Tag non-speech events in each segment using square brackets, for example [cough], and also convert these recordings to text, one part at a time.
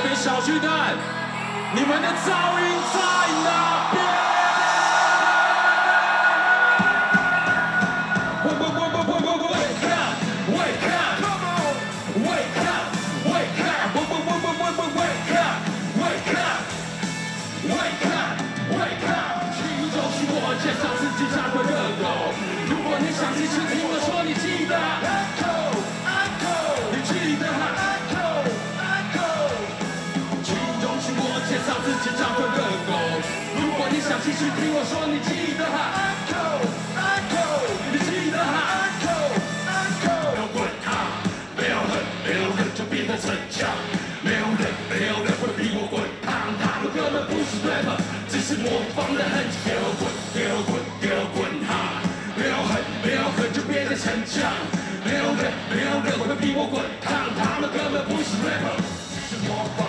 台北小巨蛋，你们的噪音在想继续听我说，你记得哈？Uncle Uncle，你记得哈？Uncle Uncle，摇滚哈，没有恨，没有恨就变得逞强，没有人，没有人会比我滚烫。他们根本不是 rapper，只是模仿的很摇滚，摇滚，摇滚哈，没有恨，没有恨就变得逞强，没有人，没有人会比我滚烫。他们根本不是 rapper，只是模仿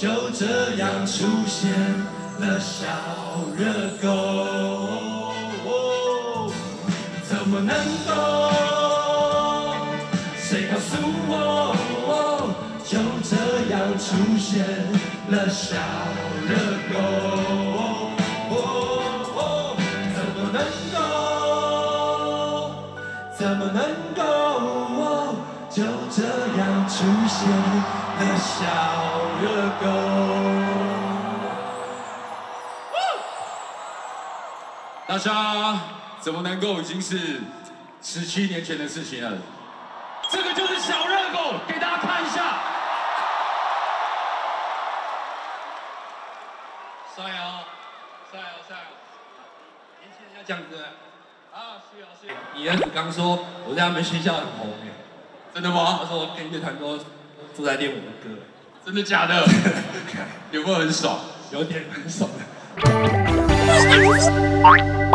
就这样出现了小热狗？怎么能够？谁告诉我就这样出现了小热狗？怎么能够？怎么能够就这样出现了小热狗？大家怎么能够已经是十七年前的事情了？这个就是小热狗，给大家看一下。帅哦，帅哦，帅哦！年轻人要这样子啊，是哦，是哦。你儿子刚说我在他们学校很红诶，真的吗？他说我跟乐团都都在练我的歌，真的假的？[laughs] 有没有很爽？有点很爽. [laughs]